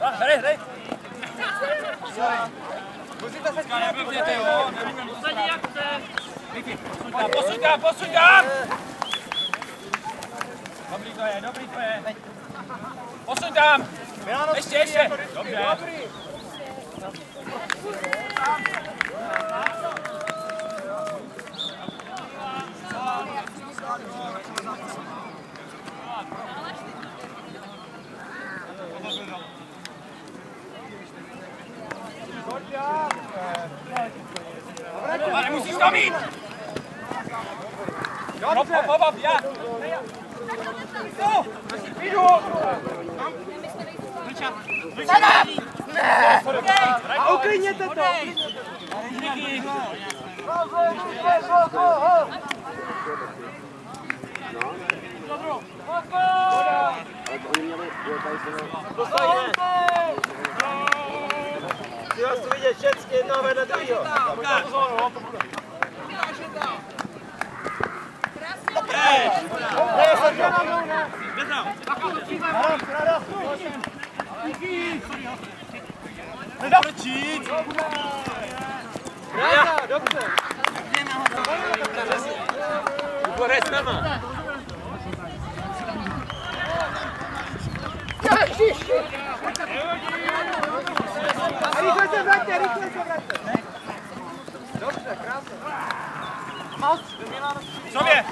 Hrej, hrej. Poslední akce. Posuň tam, posuň tam! Dobrý to je, dobrý to je. Posuň tam! Ještě, ještě! Dobře. Ale musíš to mít! Hop, hop, hop, hop, já! No! Jdu! A uklidněte to! Dostaneme. Chci vás tu vidět všechny jednoho vedle druhého. Bude s náma. A rychle se vraťte, rychle se vraťte! Dobře, krásně. Sobě!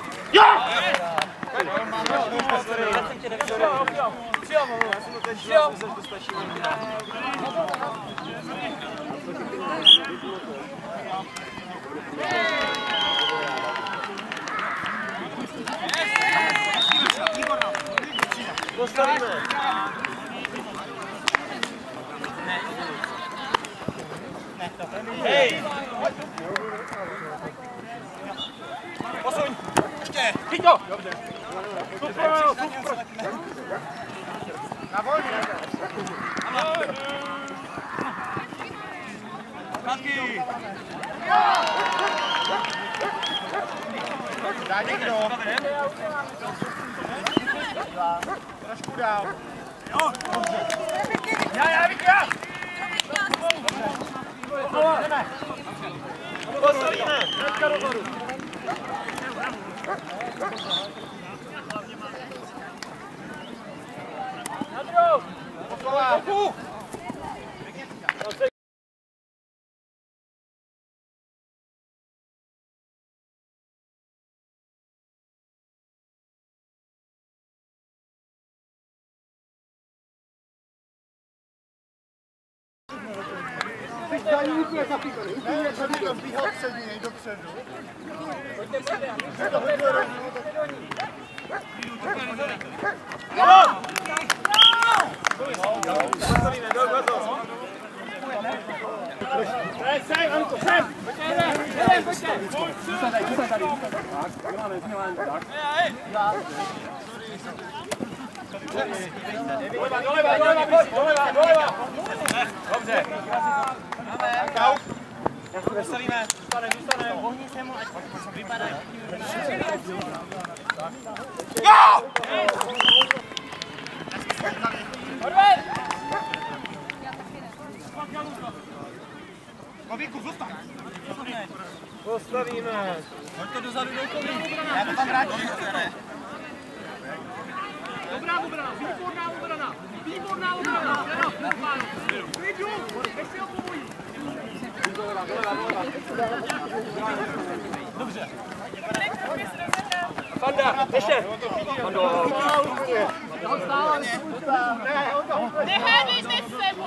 Postavíme. To! Super, super! Na volně. Kratky! Dá někdo. Trošku dál. Já, já, Vítě, já! Postavíme. Kopu! Let's go! Zapíkaný, úplně zapíkaný. Zbíhal před něj dopředu. Postavíme. Do, do, do. Sem, Anko, sem! Doleva, doleva, doleva, pojď, doleva, doleva! Dobře. Kau. Postavíme. Zůstane, zůstane. Ohni se mu, ať vypadá. Jo! Odved! Kovíku, zůstaň. Postavíme. Hoď to dozadu do koví. Já to tam vrátím. Dobrá obrana, výborná obrana. Výborná obrana. Nech si ho povojí. Panda, ještě. Pando. Nehádejte se,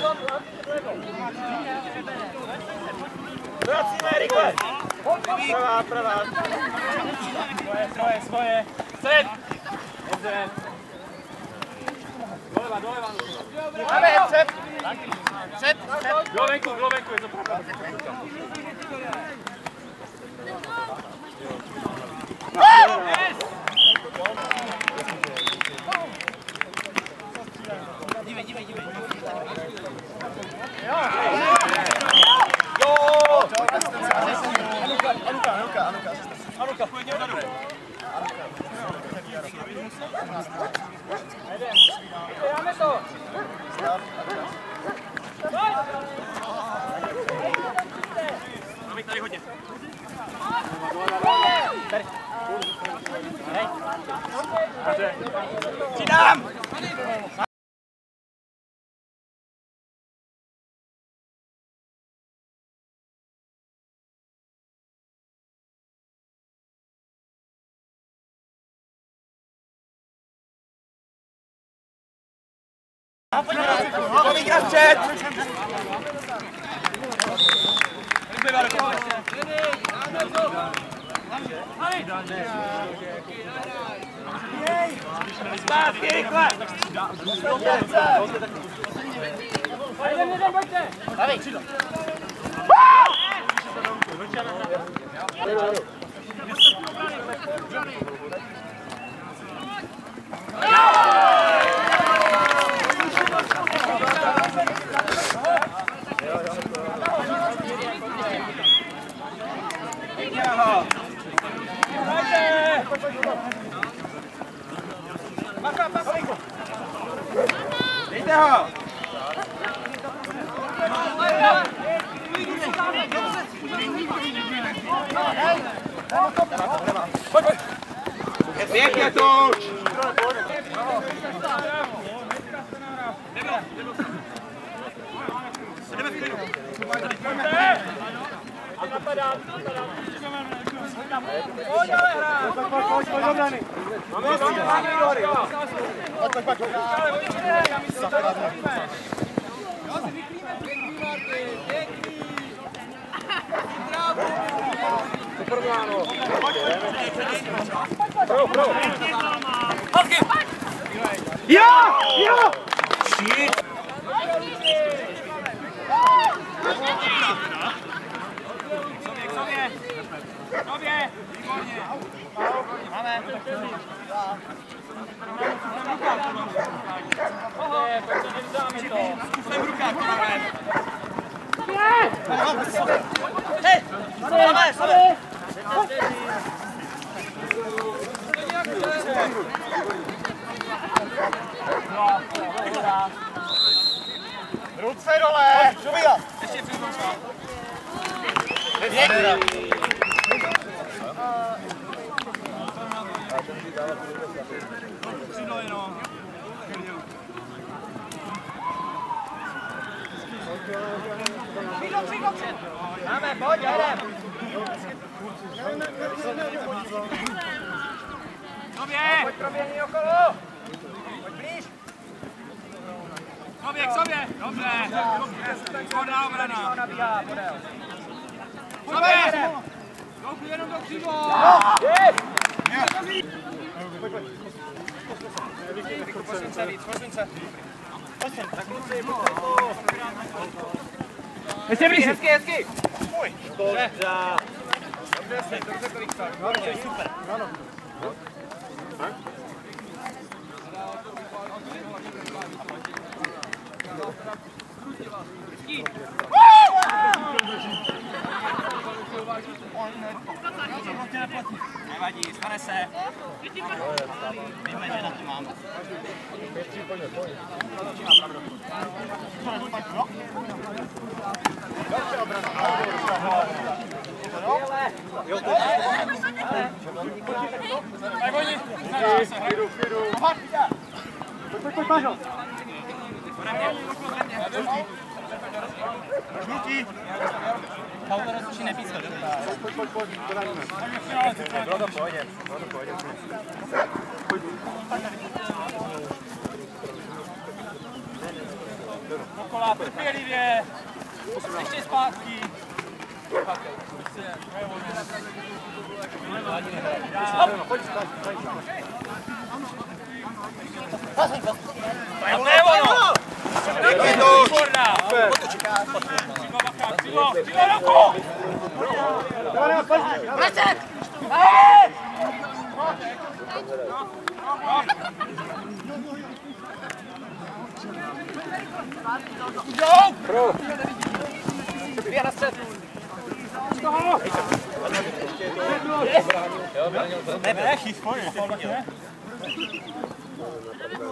zónu. Vracíme rychle. Pravá, pravá. Svoje, svoje, svoje. Střed. Dobře. Doleva, doleva. Máme, před. Před, před. Kdo venku, kdo venku, je to pravda. Anuka, Anuka, Anuka, Anuka. Anuka, pojďme vzadu. Dáme to! Mám jich tady hodně. Přidám! Pojď hrát před! Zbývá do Zpátky, rychle! Jeden, jeden, pojďte! Dejte ho! Pěkně to už! Jo! Jo! Zkusme v rukách, máme. Máme, máme. Ruce dole! Šubíla! Ještě. Křídlo jenom. Křídlo, křídlo, před! Máme, pojď, jedem! Sobě! Pojď proběhni okolo! Pojď blíž! Sobě, k sobě! Dobře! Škoda obrana! Nabíhá, podél. Sobě! Doufli jenom do křídlo! Posun se víc, posun se. Posun, tak kluci, Hezky, hezky, hezky! Dobře. Dobře, dobře, kolik to. Dobře, super. Nevadí, Tak oni, snaží se. Fidu, fidu. Pojď, pojď, Pážo! Žlutí. Pauta rozlučí nepísal. Pojď, pojď, pojď, poradíme. Bylo to v pohodě. Bylo to v pohodě. Dokola, trpělivě. Ještě zpátky. To je ono! Je to výborná! Křidlo, bacha, křidlo, křidlo, ruku! Jdou! Dvě na střed!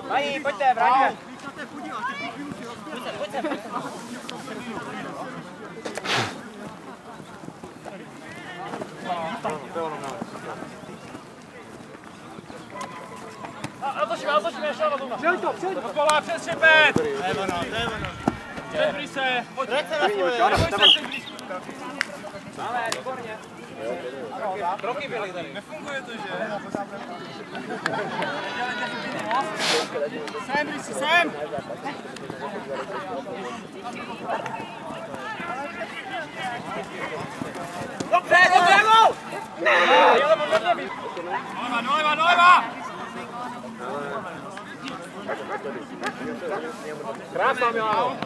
Mají, pojďte, vrátíme. Otočíme, otočíme, ještě na. Přijď to, přijď to. Dokola, přes je ono, to je ono. Před Brise, pojď. Se na svůj. Máme, výborně. Roky byly tady. Nefunguje to, že? Sem, Brise, sem! Dobře, dobře, gol! Doleva, doleva, doleva! Krásná, Milano.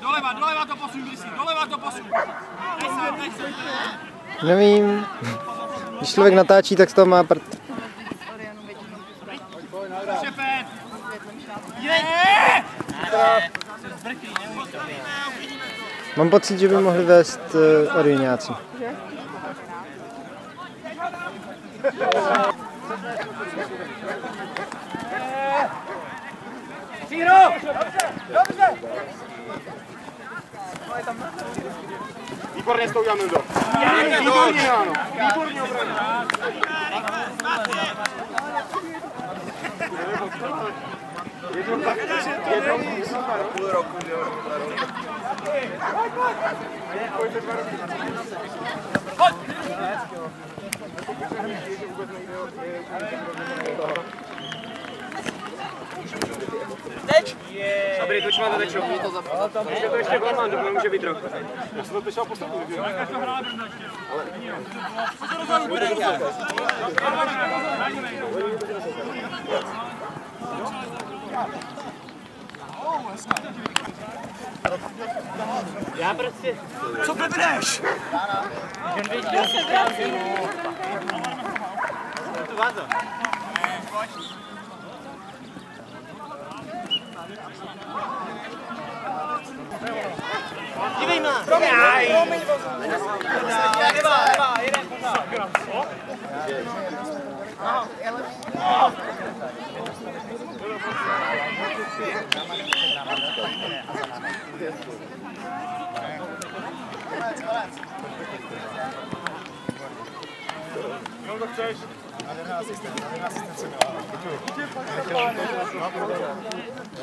Doleva, doleva to posun, Brisi, doleva to posun. Nevím. Když člověk natáčí, tak z toho má prd. Mám pocit, že by mohli vést uh, Oriňáci. Příhro! Dobře! Výborně to udělal Mildo. Výborně, Milano. Výborně obrana. Jedno tak, jedno půl roku, že jo. Pojďte dva roky. Dobrý, toč máte tečo. Ještě to ještě golman, to může být rok. Já jsem to pěšel poslední, že jo. Já prostě... Co Dobra ty. Co ty dresz? Tu bardzo. Dívej ma! Promiň! Promiň! Leva, leva, ele é Ela... nemá, jeden pořád. No to chceš.